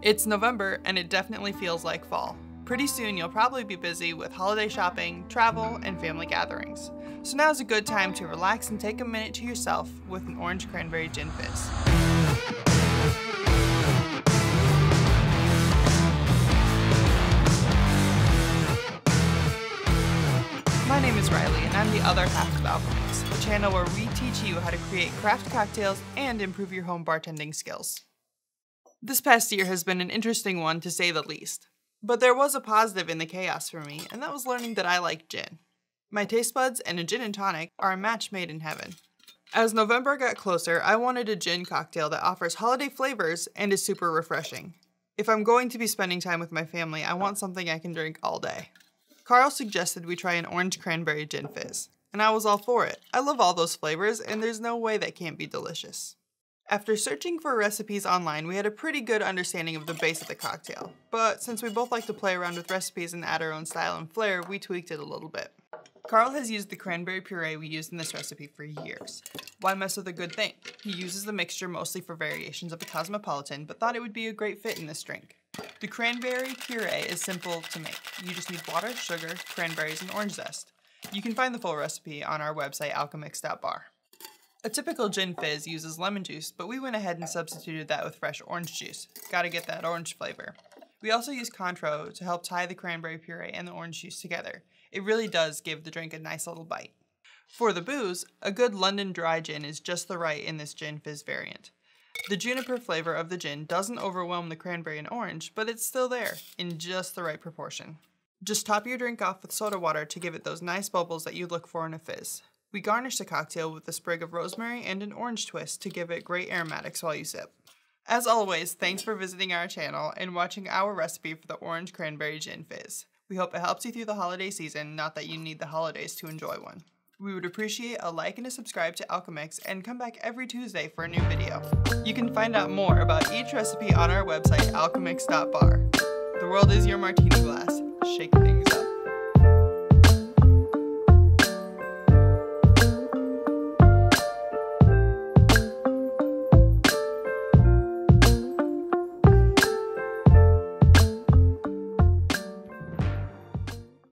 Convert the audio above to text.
It's November and it definitely feels like fall. Pretty soon you'll probably be busy with holiday shopping, travel, and family gatherings. So now's a good time to relax and take a minute to yourself with an orange cranberry gin fizz. My name is Riley, and I'm the other half of Alchemix, the channel where we teach you how to create craft cocktails and improve your home bartending skills. This past year has been an interesting one to say the least. But there was a positive in the chaos for me, and that was learning that I like gin. My taste buds and a gin and tonic are a match made in heaven. As November got closer, I wanted a gin cocktail that offers holiday flavors and is super refreshing. If I'm going to be spending time with my family, I want something I can drink all day. Carl suggested we try an orange cranberry gin fizz, and I was all for it. I love all those flavors, and there's no way that can't be delicious. After searching for recipes online, we had a pretty good understanding of the base of the cocktail, but since we both like to play around with recipes and add our own style and flair, we tweaked it a little bit. Carl has used the cranberry puree we used in this recipe for years. Why mess with a good thing? He uses the mixture mostly for variations of the Cosmopolitan, but thought it would be a great fit in this drink. The cranberry puree is simple to make. You just need water, sugar, cranberries, and orange zest. You can find the full recipe on our website, alchemix.bar. A typical gin fizz uses lemon juice, but we went ahead and substituted that with fresh orange juice. Gotta get that orange flavor. We also use Cointreau to help tie the cranberry puree and the orange juice together. It really does give the drink a nice little bite. For the booze, a good London dry gin is just the right in this gin fizz variant. The juniper flavor of the gin doesn't overwhelm the cranberry and orange, but it's still there, in just the right proportion. Just top your drink off with soda water to give it those nice bubbles that you look for in a fizz. We garnish the cocktail with a sprig of rosemary and an orange twist to give it great aromatics while you sip. As always, thanks for visiting our channel and watching our recipe for the orange cranberry gin fizz. We hope it helps you through the holiday season, not that you need the holidays to enjoy one. We would appreciate a like and a subscribe to Alchemix and come back every Tuesday for a new video. You can find out more about each recipe on our website, alchemix.bar. The world is your martini glass. Shake it